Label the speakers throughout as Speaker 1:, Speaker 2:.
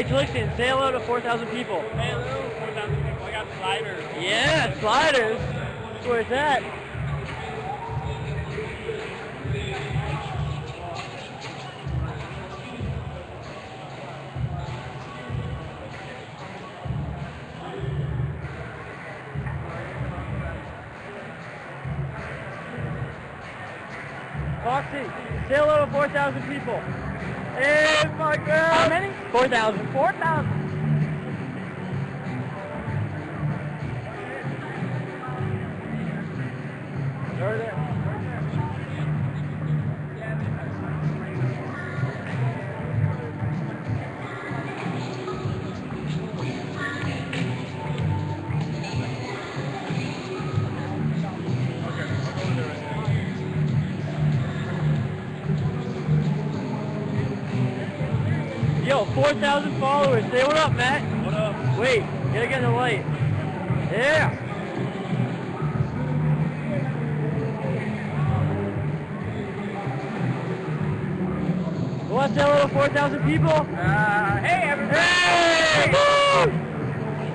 Speaker 1: Hey, Tillington, say hello to 4,000 people.
Speaker 2: Hey, hello, 4,000 people. I got sliders.
Speaker 1: Yeah, sliders. Where's that? Foxy, say hello to 4,000 people. Hey, my girl.
Speaker 3: How many?
Speaker 1: 4,000.
Speaker 3: 4,000.
Speaker 1: 4,000 followers. Say what up, Matt.
Speaker 2: What up?
Speaker 1: Wait, gotta get in the light. Yeah. To say hello 4,000 people?
Speaker 3: Uh, hey, everybody.
Speaker 1: Hey!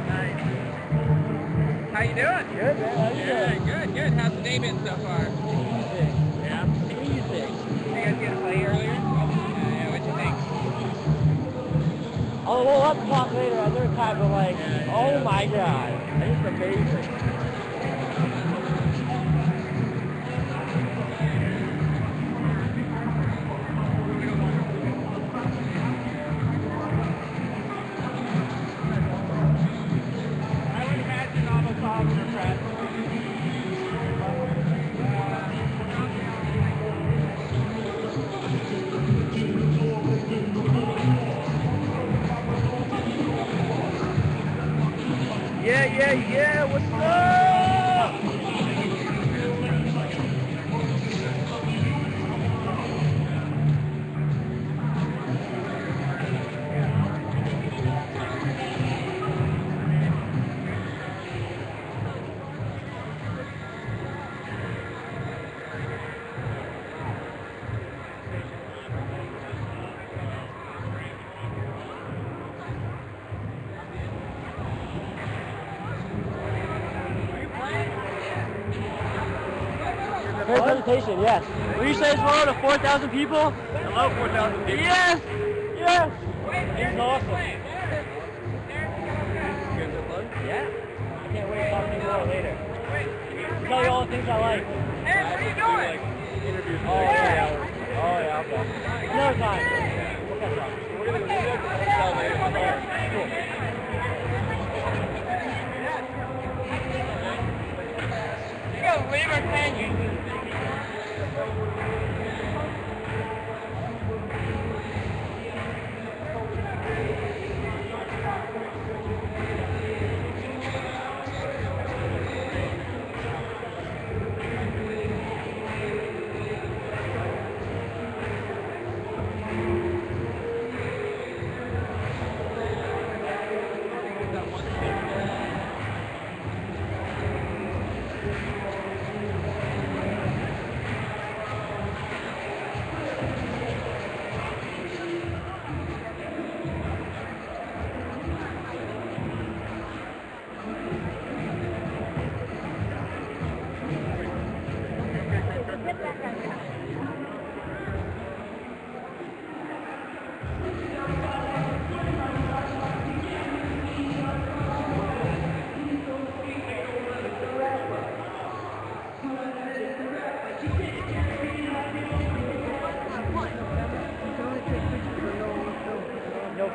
Speaker 3: Nice. How you doing?
Speaker 1: Good, man. How you
Speaker 3: Good,
Speaker 1: doing?
Speaker 3: good, good. How's the day been so far?
Speaker 1: We'll have talk later. Other time, but like,
Speaker 3: Yeah,
Speaker 1: oh
Speaker 3: yeah.
Speaker 1: my god, it's amazing. Yeah, yeah, yeah. What's up? Great presentation, yes. Will you say hello to 4,000 people?
Speaker 2: Hello, 4,000 people.
Speaker 1: Yes! Yes! He's awesome. Yeah. I can't wait to talk to you more later. Tell you all the things I like.
Speaker 3: Hey, what are you doing?
Speaker 2: Interviews.
Speaker 1: Oh, oh, yeah. Oh, yeah, okay. Another time. No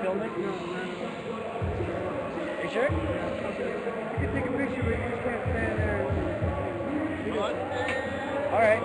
Speaker 1: filming? Are you sure?
Speaker 4: You can take a picture, but you just can't stand there.
Speaker 1: Alright.